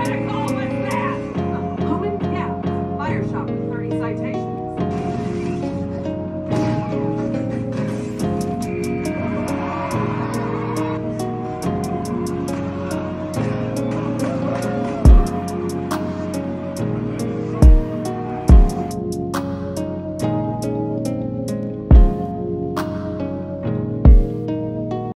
Common cat, fire shop,